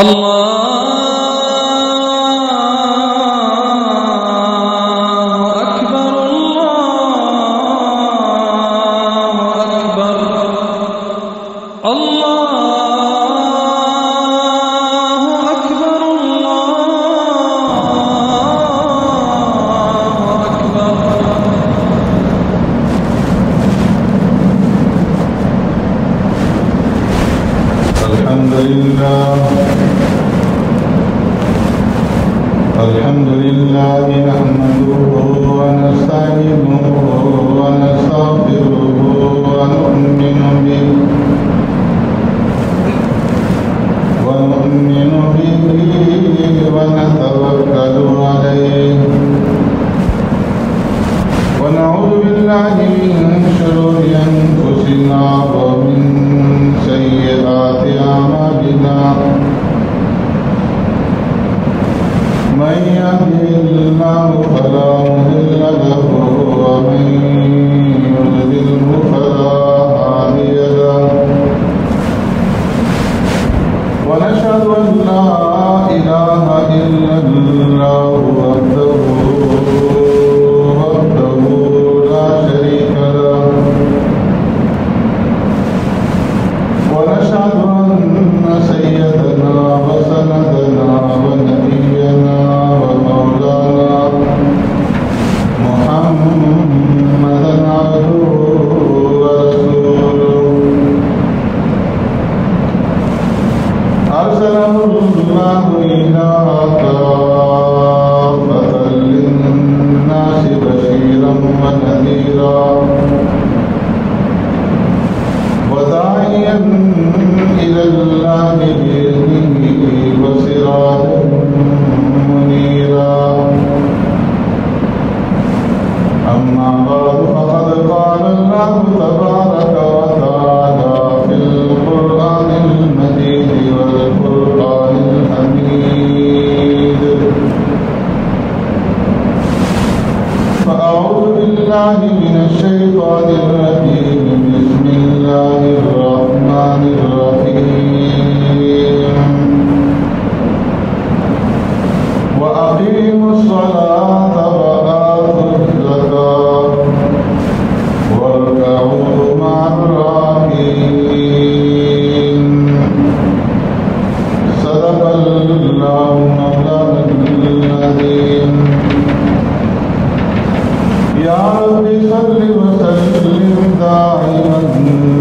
الله يا رب صل وسلم دائما.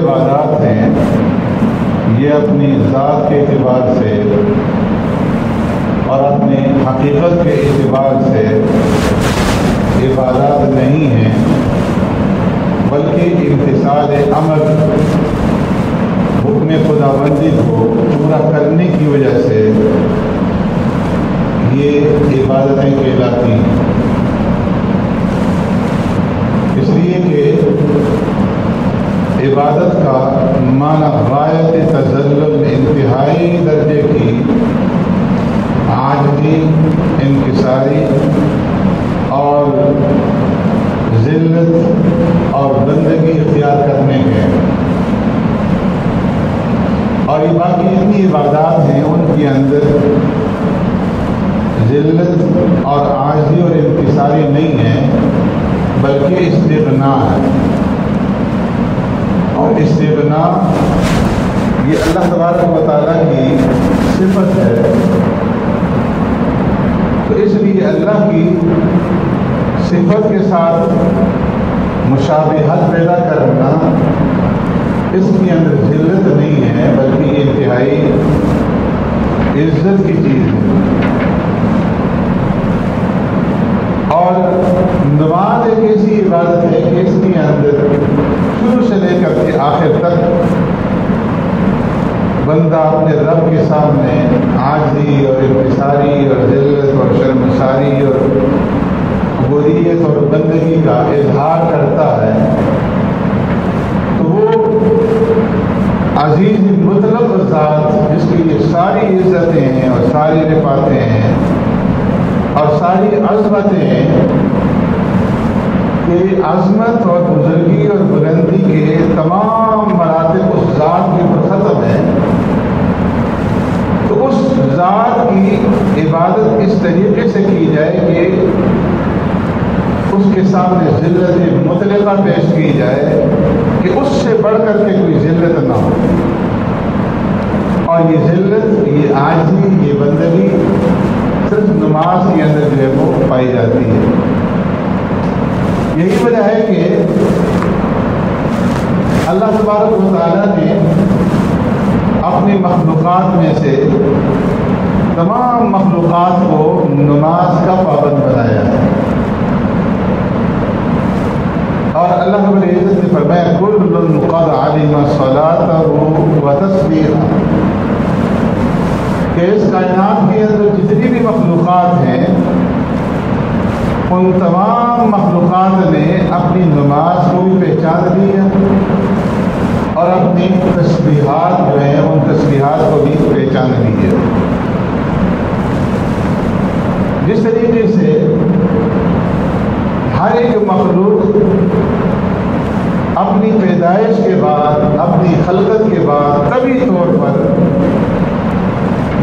عبادات ہیں، یہ اپنی ذات کے اعتبار سے اور اپنے حقیقت کے اعتبار سے عبادات نہیں ہیں، بلکہ اقتصاد عمل، حکم خدا بندی کو پورا کرنے کی وجہ سے یہ عبادتیں کہلاتی ہیں۔ اس لیے کہ عبادت کا معنی غایت تزلل انتہائی درجے کی آجزی، انکساری اور ذلت اور بندگی اختیار کرنے کے اور یہ باقی جتنی عبادات ہیں، ان کے اندر ذلت اور عاجزی اور انکساری نہیں ہے، بلکہ استغنا ہے۔ استغنا. یہ اللہ تبارک و تعالیٰ کی صفت ہے۔ تو اس لیے اللہ کی صفت کے ساتھ مشابہت پیدا کرنا اس کے اندر ذلت نہیں ہے، بلکہ یہ انتہائی عزت کی چیز ہے۔ اور نماز ایک ایسی عبادت ہے کہ اس کے اندر شروع سے لے کر کے آخر تک بندہ اپنے رب کے سامنے عاجزی اور انکساری اور ذلت اور شرمساری اور عبودیت اور بندگی کا اظہار کرتا ہے، تو وہ عزیز مطلب ذات جس کی یہ ساری عزتیں ہیں اور ساری رفاتیں ہیں اور ساری عظمتیں ہیں کہ عظمت اور بزرگی اور بلندی کے تمام مراتب اس ذات کے اوپر ختم ہیں۔ تو اس ذات کی عبادت اس طریقے سے کی جائے کہ اس کے سامنے ذلت مطلقہ پیش کی جائے کہ اس سے بڑھ کر کے کوئی ذلت نہ ہو۔ اور یہ ذلت، یہ آجی یہ بندگی صرف نماز کے اندر جو ہے وہ پائی جاتی ہے۔ یہی وجہ ہے کہ اللہ تبارک و تعالیٰ نے اپنی مخلوقات میں سے تمام مخلوقات کو نماز کا پابند بنایا ہے۔ اور اللہ رب العزت نے فرمایا، کل قد علم صلاته وتسبیحا کہ اس کائنات کے اندر جتنی بھی مخلوقات ہیں ان تمام مخلوقات نے اپنی نماز کو بھی پہچان لی ہے اور اپنی تسبیحات جو ہیں، ان تسبیحات کو بھی پہچان لی ہے۔ جس طریقے سے ہر ایک مخلوق اپنی پیدائش کے بعد، اپنی خلقت کے بعد، طبی طور پر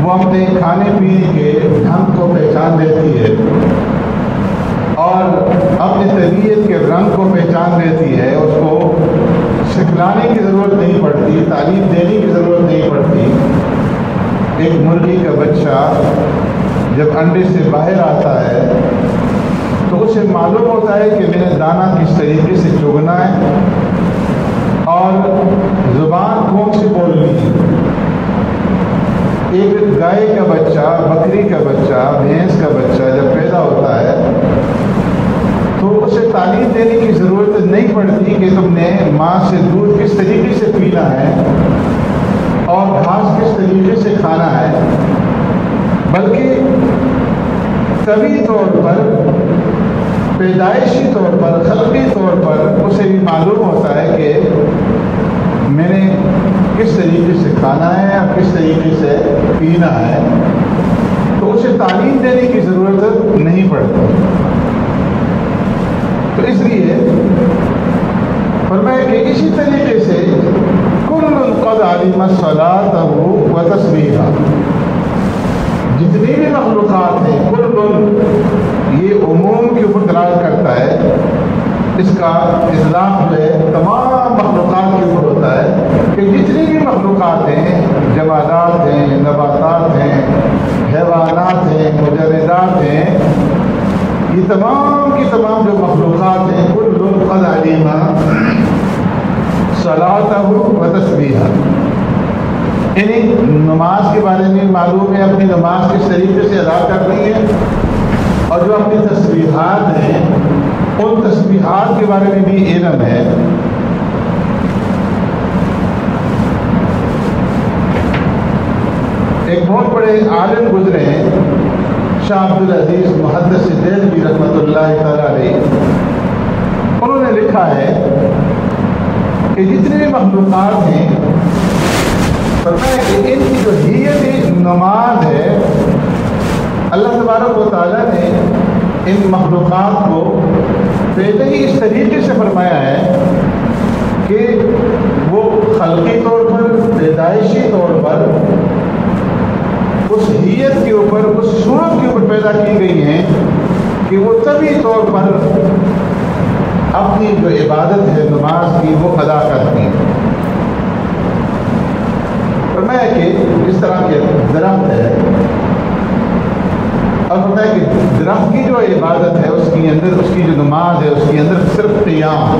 وہ اپنے کھانے پینے کے ڈھنگ کو پہچان لیتی ہے۔ اور اپنی طبیعت کے رنگ کو پہچان لیتی ہے، اس کو سکھلانے کی ضرورت نہیں پڑتی، تعلیم دینے کی ضرورت نہیں پڑتی۔ ایک مرغی کا بچہ جب انڈے سے باہر آتا ہے، تو اسے معلوم ہوتا ہے کہ میں نے دانہ کس طریقے سے چگنا ہے اور زبان کون سے بولنی ہے۔ ایک گائے کا بچہ، بکری کا بچہ، بھینس کا بچہ جب پیدا ہوتا ہے تو اسے تعلیم دینے کی ضرورت نہیں پڑتی کہ تم نے ماں سے دودھ کس طریقے سے پینا ہے اور گھاس کس طریقے سے کھانا ہے۔ بلکہ طبی طور پر، پیدائشی طور پر، خلقی طور پر اسے بھی معلوم ہوتا ہے کہ میں نے کس طریقے سے کھانا ہے اور کس طریقے سے پینا ہے۔ تو اسے تعلیم دینے کی ضرورت نہیں پڑتی۔ تو اس لیے فرمایا کہ اسی طریقے سے کل قد علم صلاح و تصویر جتنی بھی مخلوقات ہیں، کل یہ عموم کے اوپر دلال کرتا ہے، اس کا اطلاق جو ہے، تمام مخلوقات کے اوپر ہوتا ہے کہ جتنی بھی مخلوقات ہیں، جمادات ہیں، نباتات ہیں، حیوانات ہیں، مجردات ہیں، یہ تمام کی تمام جو مخلوقات ہیں کل قد علیمہ صلاح و تصویر یعنی نماز کے بارے میں معلوم ہے اپنی نماز کس طریقے سے ادا کرنی ہے اور جو اپنی تصویرات ہیں، ان تصویرات کے بارے میں بھی علم ہے۔ ایک بہت بڑے عالم گزرے ہیں، شاہ عبد العزیز محدث دہلوی رحمۃ اللہ تعالی علیہ۔ انہوں نے لکھا ہے کہ جتنے بھی مخلوقات ہیں، فرمایا کہ ان کی جو ہیت نماز ہے، اللہ تبارک و تعالیٰ نے ان مخلوقات کو پہلے ہی اس طریقے سے فرمایا ہے کہ وہ خلقی طور پر، پیدائشی طور پر اس حیت کے اوپر، اس صورت کے اوپر پیدا کی گئی ہیں کہ وہ طبی طور پر اپنی جو عبادت ہے، نماز کی، وہ ادا کرتی ہیں فرمایا کہ اس طرح کے درخت ہے۔ اور فرمایا کہ درخت کی جو عبادت ہے، اس کے اندر، اس کی جو نماز ہے، اس کے اندر صرف قیام۔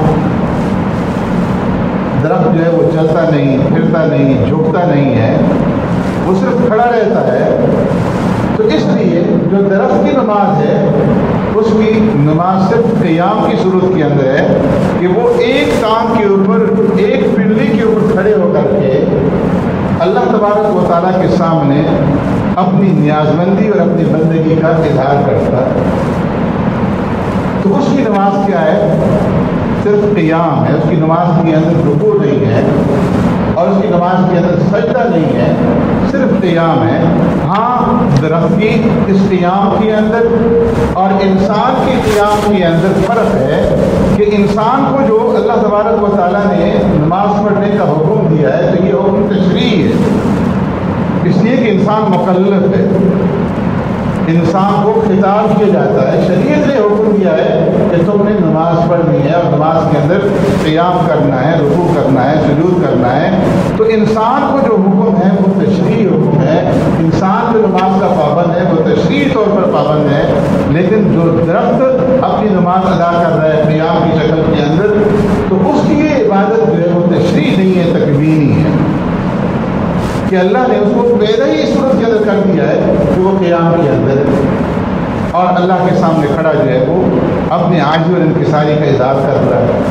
درخت جو ہے، وہ چلتا نہیں، پھرتا نہیں، جھکتا نہیں ہے۔ وہ صرف کھڑا رہتا ہے۔ تو اس لیے جو درخت کی نماز ہے اس کی نماز صرف قیام کی صورت کے اندر ہے کہ وہ ایک کام کے اوپر، ایک پنڈلی کے اوپر کھڑے ہو کر کے اللہ تبارک و تعالیٰ کے سامنے اپنی نیاز مندی اور اپنی بندگی کا اظہار کرتا تو اس کی نماز کیا ہے؟ صرف قیام ہے، اس کی نماز کے اندر رکو نہیں ہے۔ اور اس کی نماز کے اندر سجدہ نہیں ہے، صرف قیام ہے۔ ہاں درخت اس قیام کے اندر اور انسان کے قیام کے اندر فرق ہے کہ انسان کو جو اللہ تبارک و تعالیٰ نے نماز پڑھنے کا حکم دیا ہے، تو یہ حکم تشریح ہے۔ اس لیے کہ انسان مکلف ہے۔ انسان کو خطاب کیا جاتا ہے، شریعت نے حکم دیا ہے کہ تم نے نماز پڑھنی ہے، اور نماز کے اندر قیام کرنا ہے، رکوع کرنا ہے، سجود کرنا ہے۔ تو انسان کو جو حکم ہے، وہ تشریح حکم ہے۔ انسان جو نماز کا پابند ہے، وہ تشریح طور پر پابند ہے۔ لیکن جو درخت اپنی نماز ادا کر رہا ہے، قیام کی شکل کے اندر، تو اس کی یہ عبادت جو ہے، وہ تشریح نہیں ہے، تکوینی ہے۔ کہ اللہ نے اس کو پہلے ہی صورت کے اندر کر دیا ہے کہ وہ قیام کے اندر اور اللہ کے سامنے کھڑا جو ہے وہ اپنے آج اور انکساری کا اظہار کر رہا ہے۔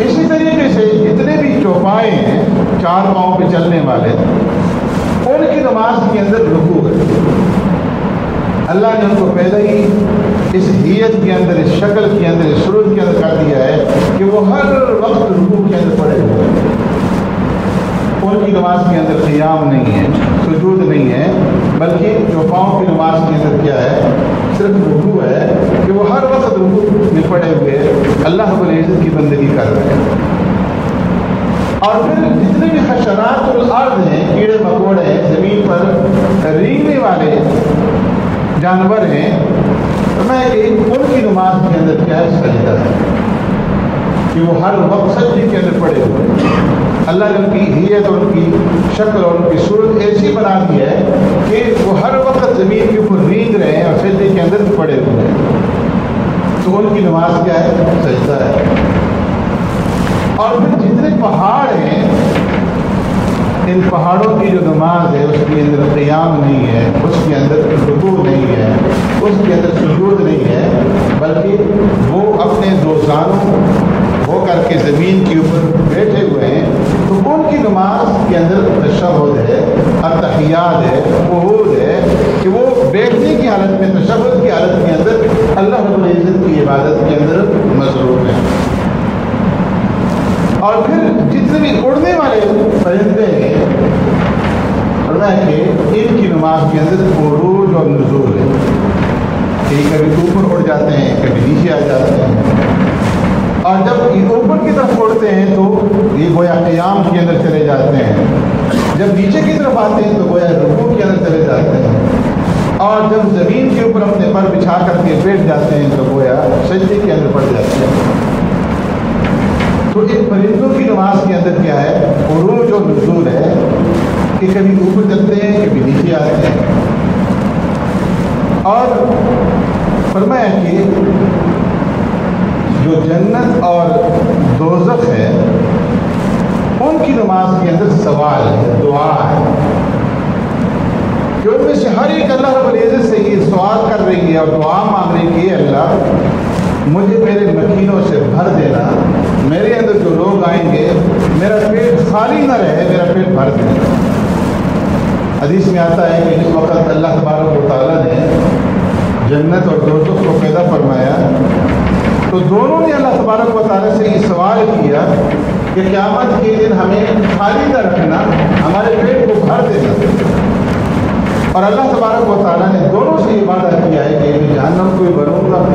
اسی طریقے سے جتنے بھی چوپائے ہیں، چار پاؤں پہ چلنے والے، ان کی نماز کے اندر رکو ہے۔ اللہ نے ان کو پہلے ہی اس حیت کے اندر، اس شکل کے اندر، اس صورت کے اندر کر دیا ہے کہ وہ ہر وقت رکو کے اندر پڑے۔ ہوئے ہیں کی نماز کے اندر قیام نہیں ہے، سجود نہیں ہے، بلکہ جو پاؤں کی نماز کے اندر کیا ہے، صرف رکو ہے کہ وہ ہر وقت رکو میں پڑے ہوئے اللہ رب العزت کی بندگی کر رہے ہیں۔ اور پھر جتنے بھی حشرات الارض ہیں، کیڑے مکوڑے ہیں، زمین پر رینگنے والے جانور ہیں، تو میں ایک ان کی نماز کے اندر کیا ہے؟ سجدہ ہے۔ کہ وہ ہر وقت سجدے کے اندر پڑے ہوئے ہیں۔ اللہ نے ان کی حیت اور ان کی شکل اور ان کی صورت ایسی بنا دی ہے کہ وہ ہر وقت زمین کے اوپر رینگ رہے ہیں اور سجدے کے اندر پڑے ہوئے ہیں۔ تو ان کی نماز کیا ہے؟ سجدہ ہے۔ اور پھر جتنے پہاڑ ہیں، ان پہاڑوں کی جو نماز ہے، اس کے اندر قیام نہیں ہے، اس کے اندر رکوع نہیں ہے، اس کے اندر سجود نہیں ہے، بلکہ وہ اپنے دو زانوں ہو کر کے زمین کے اوپر بیٹھے ہوئے ہیں ان کی نماز کے اندر تشہد ہے اتحیات ہے عہود ہے، کہ وہ بیٹھنے کی حالت میں تشہد کی حالت کے اندر اللہ رب العزت کی عبادت کے اندر مصروف ہے اور پھر جتنے بھی اڑنے والے پرندے ہیں کہ ان کی نماز کے اندر عروج اور نزول ہے۔ کہ کبھی اوپر اڑ جاتے ہیں، کبھی نیچے آ جاتے ہیں۔ اور جب یہ اوپر کی طرف اڑتے ہیں تو یہ گویا قیام کے اندر چلے جاتے ہیں۔ جب نیچے کی طرف آتے ہیں تو گویا رکو کے اندر چلے جاتے ہیں۔ اور جب زمین کے اوپر اپنے پر بچھا کر کے بیٹھ جاتے ہیں تو گویا سجدے کے اندر پڑ جاتے ہیں۔ تو ان پرندوں کی نماز کے اندر کیا ہے؟ عروج اور نزول ہے کہ کبھی اوپر چلتے ہیں، کبھی نیچے آتے ہیں۔ اور فرمایا کہ جو جنت اور دوزخ ہے، ان کی نماز کے اندر سوال ہے، دعا ہے۔ کہ ان میں سے ہر ایک اللہ رب العزت سے یہ سوال کر رہی ہے اور دعا مانگ رہی ہے کہ اللہ، مجھے میرے مکینوں سے بھر دینا۔ میرے اندر جو لوگ آئیں گے، میرا پیٹ خالی نہ رہے، میرا پیٹ بھر دینا حدیث میں آتا ہے کہ جس وقت اللہ تبارک و تعالیٰ نے جنت اور دوزخ کو پیدا فرمایا تو دونوں نے اللہ تبارک و تعالیٰ سے یہ سوال کیا کہ قیامت کے دن ہمیں خالی نہ رکھنا، ہمارے پیٹ کو بھر دینا۔ اور اللہ تبارک و تعالیٰ نے دونوں سے یہ وعدہ کیا ہے کہ میں جہنم کو بھی بھروں گا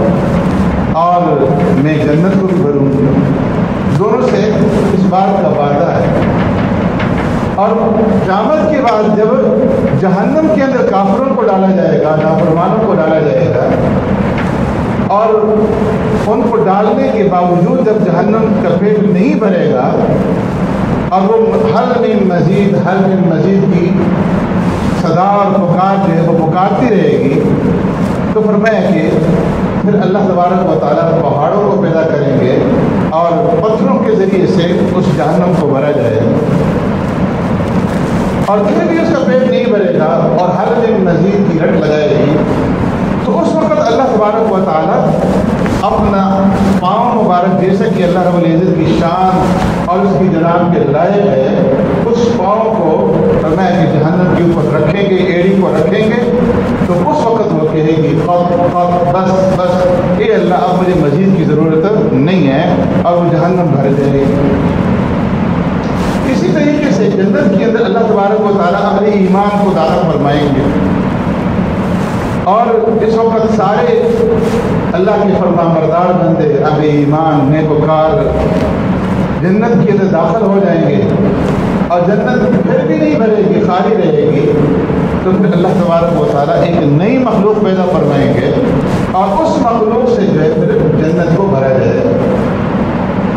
اور میں جنت کو بھی بھروں گا۔ دونوں سے اس بات کا وعدہ ہے۔ اور قیامت کے بعد جب جہنم کے اندر کافروں کو ڈالا جائے گا، نافرمانوں کو ڈالا جائے گا اور ان کو ڈالنے کے باوجود جب جہنم کا پیٹ نہیں بھرے گا، اور وہ حل میں مزید، حل میں مزید کی صدا اور پکار جو ہے وہ پکارتی رہے گی۔ تو فرمایا کہ پھر اللہ تبارک و تعالیٰ پہاڑوں کو پیدا کریں گے اور پتھروں کے ذریعے سے اس جہنم کو بھرا جائے۔ گا اور پھر بھی اس کا پیٹ نہیں بھرے گا اور ہر دن مزید کی رٹ لگائے گی۔ وقت اللہ تبارک و تعالیٰ اپنا پاؤں مبارک جیسا کہ اللہ رب العزت کی شان اور اس کی جناب کے لائق ہے۔ اس پاؤں کو فرمایا کہ جہنم کے اوپر رکھیں گے، ایڑی کو رکھیں گے۔ تو اس وقت وہ کہے گی خط خط بس بس۔ اے اللہ، اب مجھے مزید کی ضرورت نہیں ہے اور وہ جہنم بھر دے گی۔ اسی طریقے سے جنت کے اندر اللہ تبارک و تعالیٰ اپنے ایمان کو داخل فرمائیں گے۔ اور اس وقت سارے اللہ کے فرما بردار بندے اب ایمان نیک وکار جنت کے اندر داخل ہو جائیں گے اور جنت پھر بھی نہیں بھرے گی، خالی رہے گی۔ تو پھر اللہ تبارک و تعالیٰ ایک نئی مخلوق پیدا فرمائیں گے اور اس مخلوق سے جو ہے پھر جنت کو بھرا جائے۔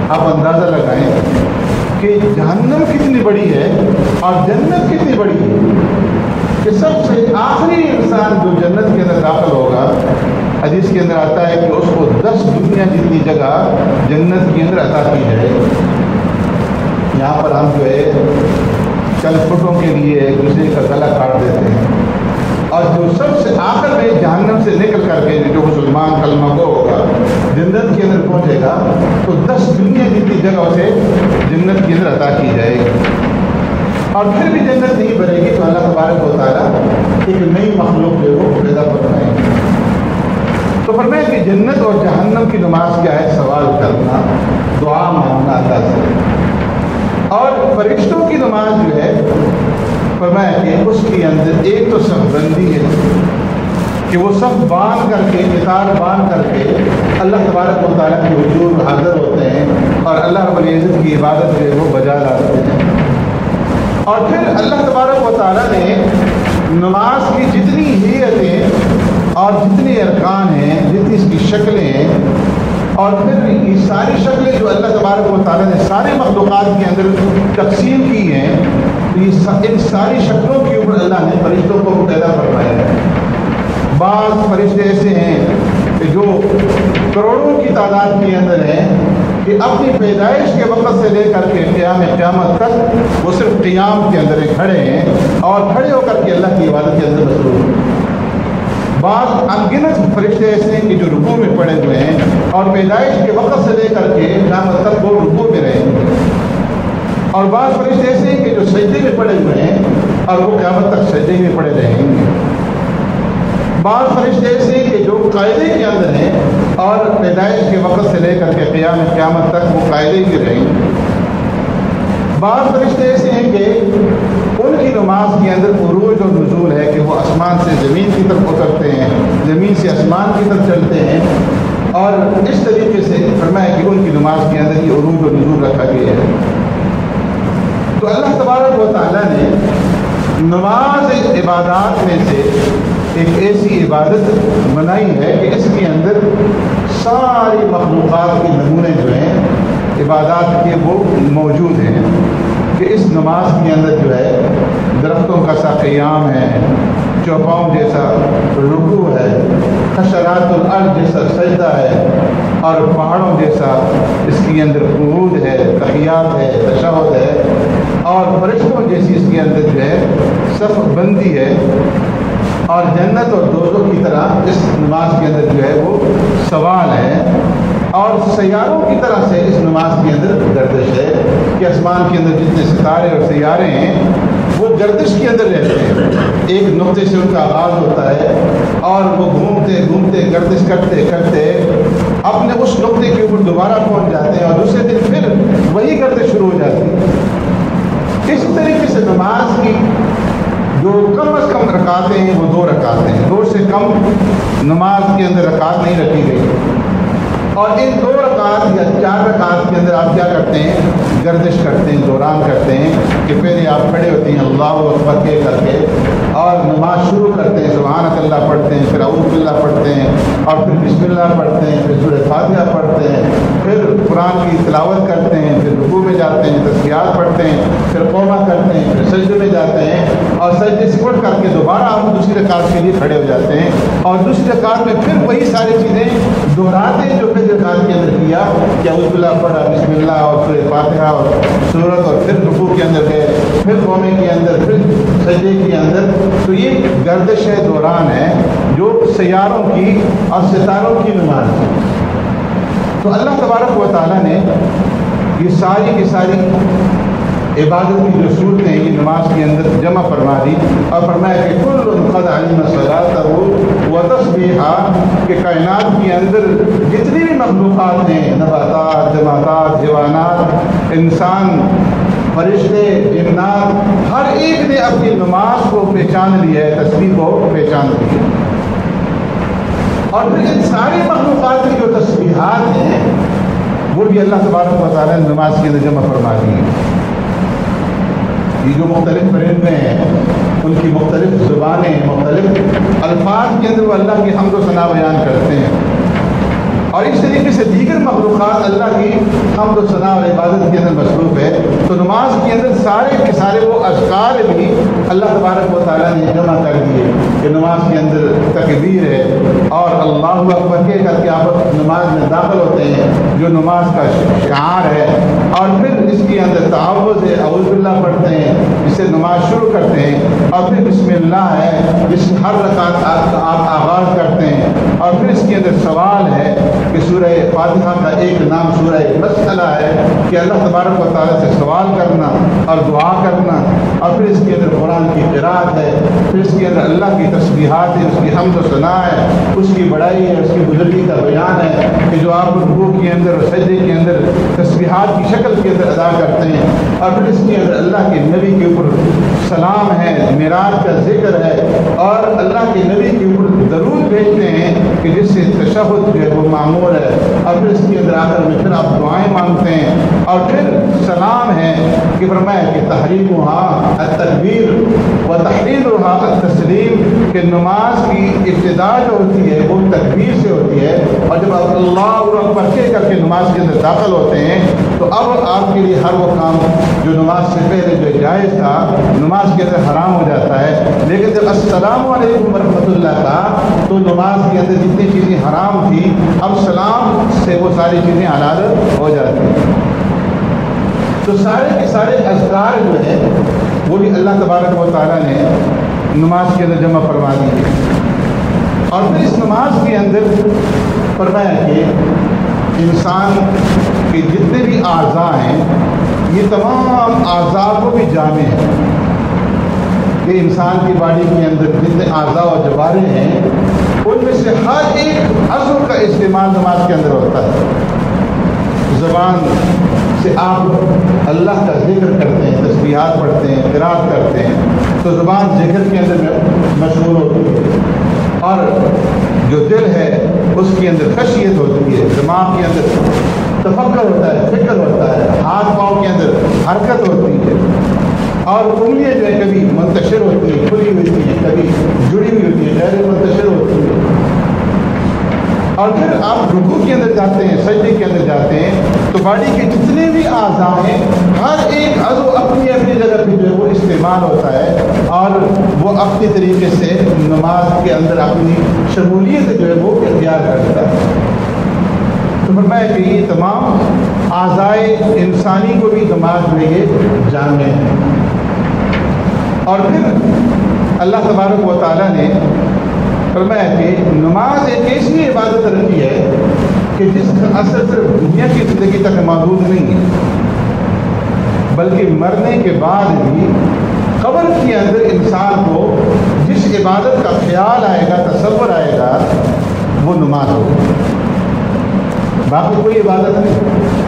آپ اندازہ لگائیں کہ جہنم کتنی بڑی ہے اور جنت کتنی بڑی ہے۔ کہ سب سے آخری انسان جو جنت کے اندر داخل ہوگا، حدیث کے اندر آتا ہے کہ اس کو دس دنیا جتنی جگہ جنت کے اندر عطا کی جائے یہاں پر ہم جو ہے، چند فٹوں کے لیے ایک دوسرے کا گلا کاٹ دیتے ہیں۔ اور جو سب سے آخر میں جہنم سے نکل کر کے جو مسلمان کلمہ کو ہوگا، جنت کے اندر پہنچے گا، تو دس دنیا جتنی جگہ سے جنت کے اندر عطا کی جائے گی۔ اور پھر بھی جنت نہیں بنے گی تو اللہ تبارک و تعالیٰ ایک نئی مخلوق جو وہ پیدا فرمائیں گے تو فرمائے کہ جنت اور جہنم کی نماز کیا ہے؟ سوال کرنا، دعا مانگنا اللہ سے۔ اور فرشتوں کی نماز جو ہے، فرمایا کہ اس کے اندر ایک تو سب بندی ہے کہ وہ سب باندھ کر کے کتار باندھ کر کے اللہ تبارک و تعالیٰ کے حضور حاضر ہوتے ہیں اور اللہ رب العزت کی عبادت جو ہے وہ بجا لاتے ہیں۔ اور پھر اللہ تبارک و تعالیٰ نے نماز کی جتنی حیتیں اور جتنی ارکان ہیں، جتنی اس کی شکلیں ہیں، اور پھر یہ ساری شکلیں جو اللہ تبارک و تعالیٰ نے سارے مخلوقات کے اندر تقسیم کی ہیں، یہ ان ساری شکلوں کے اوپر اللہ نے فرشتوں کو پیدا فرمایا ہے۔ بعض فرشتے ایسے ہیں کہ جو کروڑوں کی تعداد کے اندر ہیں کہ اپنی پیدائش کے وقت سے لے کر کے قیام قیامت تک وہ صرف قیام کے اندر کھڑے ہیں اور کھڑے ہو کر کے اللہ کی عبادت کے اندر مصروف ہیں۔ بعض انگنت فرشتے ایسے ہیں کہ جو رکوع میں پڑے ہوئے ہیں اور پیدائش کے وقت سے لے کر کے قیامت تک وہ رکوع میں رہیں گے اور بعض فرشتے ایسے ہیں کہ جو سجدے میں پڑے ہوئے ہیں اور وہ قیامت تک سجدے میں پڑے رہیں گے۔ بعض فرشتے ایسے ہیں کہ جو قاعدے کے اندر ہیں اور پیدائش کے وقت سے لے کر کے قیام قیامت تک وہ قاعدے میں رہیں بعض فرشتے ایسے ہیں کہ ان کی نماز کے اندر عروج اور نزول ہے کہ وہ آسمان سے زمین کی طرف اترتے ہیں، زمین سے آسمان کی طرف چلتے ہیں۔ اور اس طریقے سے فرمایا کہ ان کی نماز کے اندر یہ عروج اور نزول رکھا گیا ہے۔ تو اللہ تبارک و تعالیٰ نے نماز عبادات میں سے ایک ایسی عبادت بنائی ہے کہ اس کے اندر ساری مخلوقات کے نمونے جو ہیں، عبادات کے وہ موجود ہیں کہ اس نماز کے اندر جو ہے، درختوں کا سا قیام ہے، چوپاؤں جیسا رکو ہے خشرات الارض جیسا سجدہ ہے، اور پہاڑوں جیسا اس کے اندر قعود ہے تحیات ہے تشہد ہے، اور فرشتوں جیسی اس کے اندر جو ہے صف بندی ہے اور جنت اور دوستوں کی طرح اس نماز کے اندر جو ہے وہ سوال ہے اور سیاروں کی طرح سے اس نماز کے اندر گردش ہے کہ آسمان کے اندر جتنے ستارے اور سیارے ہیں، وہ گردش کے اندر رہتے ہیں۔ ایک نقطے سے ان کا آغاز ہوتا ہے اور وہ گھومتے گھومتے، گردش کرتے کرتے اپنے اس نقطے کے اوپر دوبارہ پہنچ جاتے ہیں اور دوسرے دن پھر وہی گردش شروع ہو جاتی ہے۔ اس طریقے سے نماز کی جو کم از کم رکاتے ہیں، وہ دو رکاتے ہیں۔ دو سے کم نماز کے اندر رکعت نہیں رکھی گئی۔ اور ان دو رکعت یا چار رکعت کے اندر آپ کیا کرتے ہیں؟ گردش کرتے ہیں، دوران کرتے ہیں کہ پہلے آپ کھڑے ہوتے ہیں، اللہ اکبر کے کر کے اور نماز شروع کرتے ہیں۔ سبحان اللہ پڑھتے ہیں، پھر اعوذ اللہ پڑھتے ہیں اور پھر بسم اللہ پڑھتے ہیں، پھر سورہ فاتحہ پڑھتے ہیں۔ پھر قرآن کی تلاوت کرتے ہیں، پھر رکوع میں جاتے ہیں، تسبیحات پڑھتے ہیں، پھر قومہ کرتے ہیں، پھر سجدے میں جاتے ہیں اور سجدے سے اٹھ کر کے دوبارہ آپ دوسری رکعت کے لیے کھڑے ہو جاتے ہیں اور دوسری رکعت میں پھر وہی ساری چیزیں دہراتے ہیں جو پہلے رکعت کے اندر کیا، کہ اعوذ اللہ پڑھا، بسم اللہ اور سورہ فاتحہ اور سورت اور پھر رکوع کے اندر گئے پھر قومے کے اندر، پھر سجدے کے اندر۔ تو یہ گردش دوران ہے جو سیاروں کی اور ستاروں کی نماز ہے۔ تو اللہ تبارک و تعالیٰ نے یہ ساری کی ساری عبادت کی جو صورتیں ہیں یہ نماز کے اندر جمع فرما دی اور فرمایا کہ کل قد علم صلاح و تصبیحا کہ کائنات کے اندر جتنی بھی مخلوقات ہیں، نباتات، جماعتات، حیوانات، انسان، فرشتے، جنات، ہر ایک نے اپنی نماز کو پہچان لیا ہے تصویر کو پہچان لیا اور پھر ان ساری مخلوقات کی جو تصویحات ہیں، وہ بھی اللہ تبارک و تعالیٰ نے نماز کے اندر جمع فرما دی یہ جو مختلف پرندے ہیں، ان کی مختلف زبانیں، مختلف الفاظ کے اندر وہ اللہ کی حمد و ثنا بیان کرتے ہیں۔ اور اس طریقے سے دیگر مخلوقات اللہ کی حمد و ثنا اور عبادت کے اندر مصروف ہے تو نماز کے اندر سارے کے سارے وہ اذکار بھی اللہ تبارک و تعالیٰ نے جمع کر دیے کہ نماز کے اندر تکبیر ہے اور اللہ اکبر کے کر کے آپ نماز میں داخل ہوتے ہیں۔ جو نماز کا شعار ہے اور پھر اس کے اندر تعوض ہے، اعوذ باللہ پڑھتے ہیں جس سے نماز شروع کرتے ہیں اور پھر بسم اللہ ہے جس سے ہر رکعت آپ آغاز کرتے ہیں اور پھر اس کے اندر سوال ہے کہ سورہ فاتحہ کا ایک نام، سورہ مسئلہ ہے کہ اللہ تبارک و تعالیٰ سے سوال کرنا اور دعا کرنا اور پھر اس کے اندر قرآن کی قرآت ہے، پھر اس کے اندر اللہ کی تسبیحات ہے اس کی حمد و ثناء ہے، اس کی بڑائی ہے، اس کی بزرگی کا بیان ہے کہ جو آپ رکوع کے اندر اور سجدے کے اندر، تسبیحات کی شکل کے اندر ادا کرتے ہیں۔ اور پھر اس کے اندر اللہ کے نبی کے اوپر سلام ہے، معراج کا ذکر ہے اور اللہ کے نبی کے اوپر ضرور بھیجتے ہیں۔ کہ جس سے تشہد جو ہے وہ معمول ہے، اور پھر اس کے اندر آ کر میں پھر آپ دعائیں مانگتے ہیں، اور پھر سلام ہے کہ فرمایا کہ تحریم ہاں تقبیر و تحریر ہاں تسلیم کہ نماز کی ابتدا جو ہوتی ہے وہ تکبیر سے ہوتی ہے، اور جب آپ اللہ اکبر کے کر کے نماز کے اندر داخل ہوتے ہیں، تو اب آپ کے لیے ہر وہ کام جو نماز سے پہلے جو جائز تھا، نماز کے اندر حرام ہو جاتا ہے۔ لیکن جب السلام علیکم ورحمۃ اللہ کا، تو نماز کے اندر جتنی چیزیں حرام تھی، اب سلام سے وہ ساری چیزیں حلال ہو جاتی ہیں۔ تو سارے کے سارے اذکار جو ہیں، وہ بھی اللہ تبارک و تعالیٰ نے نماز کے اندر جمع فرما دی اور پھر اس نماز کے اندر فرمایا کہ انسان کے جتنے بھی اعضاء ہیں، یہ تمام اعضاء کو بھی جامع ہیں۔ کہ انسان کی باڈی کے اندر جتنے اعضاء و جوارے ہیں ان میں سے ہر ایک عزو کا استعمال نماز کے اندر ہوتا ہے۔ زبان سے آپ اللہ کا ذکر کرتے ہیں، تسبیحات پڑھتے ہیں، قرآن کرتے ہیں، تو زبان ذکر کے اندر مشہور ہوتی ہے۔ اور جو دل ہے، اس کے اندر خشیت ہوتی ہے، دماغ کے اندر تفکر ہوتا ہے، فکر ہوتا ہے، ہاتھ پاؤں کے اندر حرکت ہوتی ہے۔ اور انگلیاں جو ہے کبھی منتشر ہوتی ہیں، کھلی ہوتی ہیں، کبھی جڑی ہوئی ہوتی ہے غیر منتشر ہوتی ہے اور پھر آپ رکوع کے اندر جاتے ہیں، سجدے کے اندر جاتے ہیں، تو باڈی کے جتنے بھی اعضاء ہیں، ہر ایک عضو اپنی اپنی جگہ پہ جو ہے وہ استعمال ہوتا ہے اور وہ اپنی طریقے سے نماز کے اندر اپنی شمولیت جو ہے وہ اختیار کرتا ہے۔ تو فرمایا کہ یہ تمام اعضائے انسانی کو بھی نماز میں یہ جامع ہیں۔ اور پھر اللہ تبارک و تعالیٰ نے فرمایا کہ نماز ایک ایسی عبادت رکھی ہے کہ جس کا اثر صرف دنیا کی زندگی تک محدود نہیں ہے، بلکہ مرنے کے بعد بھی قبر کے اندر انسان کو جس عبادت کا خیال آئے گا، تصور آئے گا، وہ نماز ہوگی۔ باقی کوئی عبادت نہیں۔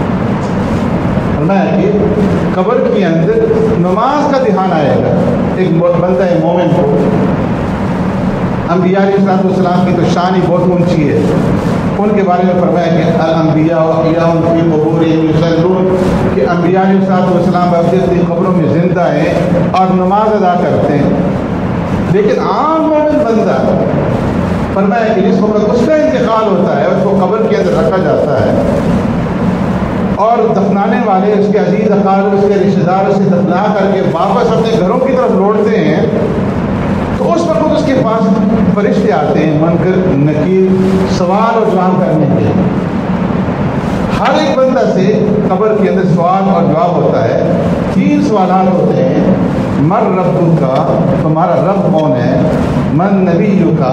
فرمایا کہ قبر کے اندر نماز کا دھیان آئے گا۔ ایک بندہ ہے مومن۔ کو انبیاء علیہ السلام والسلام کی تو شان ہی بہت اونچی ہے۔ ان کے بارے میں فرمایا کہ الانبیاء و فی قبور یصلون کہ انبیاء علیہ السلام والسلام اپنی قبروں میں زندہ ہیں اور نماز ادا کرتے ہیں۔ لیکن عام مومن بندہ فرمایا کہ جس وقت اس کا انتقال ہوتا ہے، اس کو قبر کے اندر رکھا جاتا ہے۔ اور دفنانے والے اس کے عزیز اقار اس کے رشتہ دار اسے دفنا کر کے واپس اپنے گھروں کی طرف لوٹتے ہیں، تو اس وقت اس کے پاس فرشتے آتے ہیں من کر نکیر، سوال اور جواب کرنے کے ہر ایک بندہ سے قبر کے اندر سوال اور جواب ہوتا ہے، تین سوالات ہوتے ہیں۔ مر رب کا، تمہارا رب کون ہے؟ من نبی کا،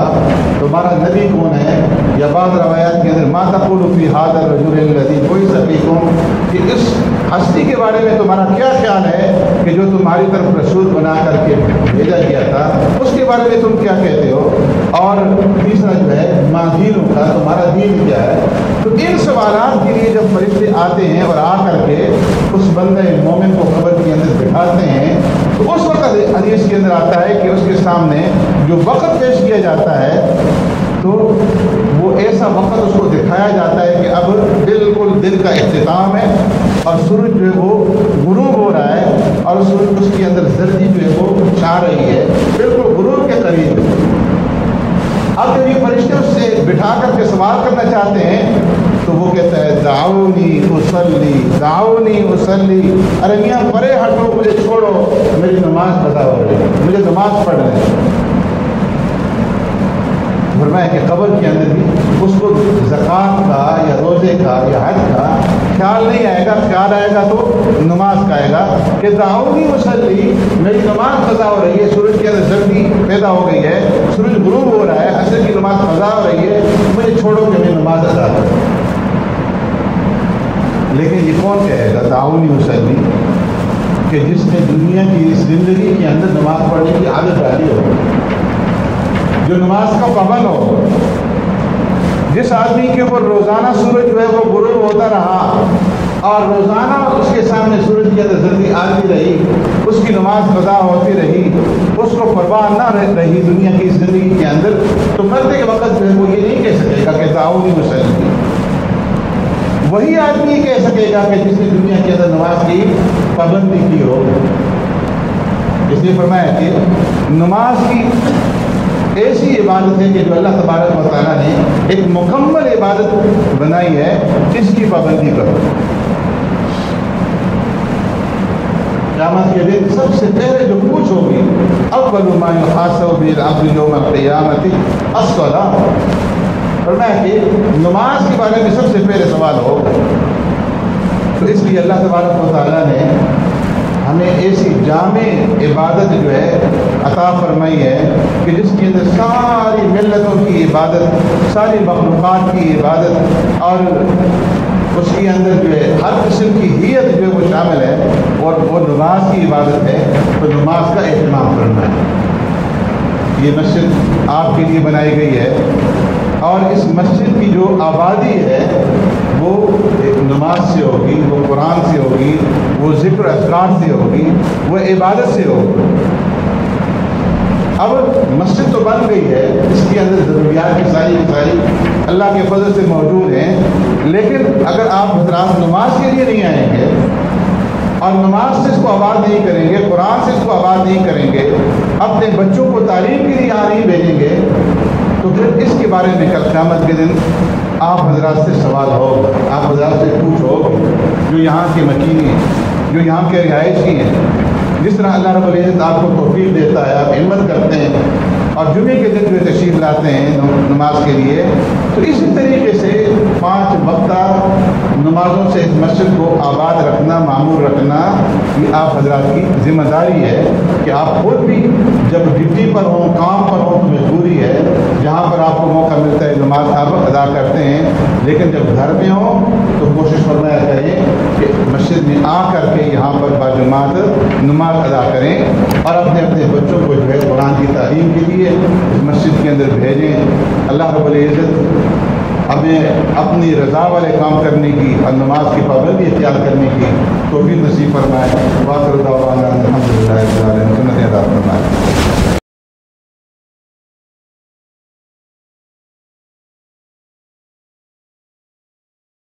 تمہارا نبی کون ہے؟ یا بعض روایات کے اندر ماتا فی حاضر رجول الدی کوئی سبھی کون کہ اس ہستی کے بارے میں تمہارا کیا خیال ہے کہ جو تمہاری طرف رسول بنا کر کے بھیجا گیا تھا؟ اس کے بارے میں تم کیا کہتے ہو؟ اور تیسرا جو ہے ماں دینوں کا، تمہارا دین کیا ہے؟ تو ان سوالات کے لیے جب فرشتے آتے ہیں اور آ کر کے اس بندہ مومن کو قبر کے اندر بٹھاتے ہیں اس وقت حدیث کے اندر آتا ہے کہ اس کے سامنے جو وقت پیش کیا جاتا ہے، تو وہ ایسا وقت اس کو دکھایا جاتا ہے کہ اب بالکل دن کا اختتام ہے اور سورج جو ہے وہ غروب ہو رہا ہے اور سورج اس کے اندر زردی جو ہے وہ چھا رہی ہے، بالکل غروب کے قریب۔ اب جب یہ فرشتے اس سے بٹھا کر کے سوال کرنا چاہتے ہیں وہ کہتا ہے داؤنی اسلی داؤنی اسلی ارے میاں پرے ہٹو مجھے چھوڑو میری نماز پتا ہو رہی مجھے نماز پڑھ رہے فرمایا کہ قبر کے اندر بھی اس کو زکوٰۃ کا یا روزے کا یا حج کا خیال نہیں آئے گا خیال آئے گا تو نماز کا آئے گا کہ داؤنی مسلی میری نماز قضا ہو رہی ہے سورج کے اندر جلدی پیدا ہو گئی ہے سورج غروب ہو رہا ہے اصل کی نماز قضا ہو رہی ہے مجھے چھوڑو کہ میں نماز ادا کروں لیکن یہ کون کہے گا؟ تعاونی مسلی کہ جس نے دنیا کی اس زندگی کے اندر نماز پڑھنے کی عادت ڈالی ہو، جو نماز کا پابند ہو، جس آدمی کے اوپر روزانہ سورج جو ہے وہ غروب ہوتا رہا اور روزانہ اس کے سامنے سورج کی اندر جلدی آتی رہی، اس کی نماز قضا ہوتی رہی، اس کو پرواہ نہ رہی دنیا کی زندگی کے اندر، تو مرتے کے وقت جو ہے وہ یہ نہیں کہہ سکے گا کہ تعاونی مسلم وہی آدمی کہہ سکے گا کہ جس نے دنیا کے اندر نماز کی، پابندی کی ہو۔ اس لیے فرمایا کہ نماز کی ایسی عبادت ہے کہ جو اللہ تبارک و تعالیٰ نے ایک مکمل عبادت بنائی ہے، جس کی پابندی کرو۔ قیامت کے دن سب سے پہلے جو پوچھ ہوگی، اول ما خاص یحاسب بالعبد یوم القیامت الصلاۃ۔ فرمایا کہ نماز کے بارے میں سب سے پہلے سوال ہو، تو اس لیے اللہ تبارک و تعالیٰ نے ہمیں ایسی جامع عبادت جو ہے عطا فرمائی ہے کہ جس کے اندر ساری ملتوں کی عبادت، ساری مخلوقات کی عبادت، اور اس کے اندر جو ہے ہر قسم کی حیت جو ہے وہ شامل ہے، اور وہ نماز کی عبادت ہے، تو نماز کا اہتمام کرنا ہے یہ مسجد آپ کے لیے بنائی گئی ہے۔ اور اس مسجد کی جو آبادی ہے، وہ نماز سے ہوگی، وہ قرآن سے ہوگی، وہ ذکر اذکار سے ہوگی، وہ عبادت سے ہوگی۔ اب مسجد تو بن گئی ہے، اس کے اندر ضروریات کی ساری ساری اللہ کے فضل سے موجود ہیں، لیکن اگر آپ حضرات نماز کے لیے نہیں آئیں گے اور نماز سے اس کو آباد نہیں کریں گے، قرآن سے اس کو آباد نہیں کریں گے، اپنے بچوں کو تعلیم کے لیے یہاں نہیں بھیجیں گے پھر اس کے بارے میں کل قیامت کے دن آپ حضرات سے سوال ہو، آپ حضرات سے پوچھو جو یہاں کے مکینی جو یہاں کے رہائشی ہیں، جس طرح اللہ رب العزت آپ کو توفیق دیتا ہے، آپ ہمت کرتے ہیں اور جمعے کے دن جو تشریف لاتے ہیں نماز کے لیے، تو اسی طریقے سے پانچ وقتہ نمازوں سے اس مسجد کو آباد رکھنا معمول رکھنا، یہ آپ حضرات کی ذمہ داری ہے کہ آپ خود بھی جب ڈپٹی پر ہوں، کام پر ہوں، تو مجبوری ہے، جہاں پر آپ کو موقع ملتا ہے نماز آپ ادا کرتے ہیں، لیکن جب گھر میں ہوں، تو کوشش فرمایا کریں کہ مسجد میں آ کر کے یہاں پر باجماعت نماز ادا کریں اور اپنے اپنے بچوں کو جو ہے قرآن کی تعلیم کے لیے اس مسجد کے اندر بھیجیں۔ اللہ رب العزت ہمیں اپنی رضا والے کام کرنے کی اور نماز کی پابندی اختیار کرنے کی توفیق نصیب فرمائے۔ واقع الحمد للہ سنت ادا فرمائے۔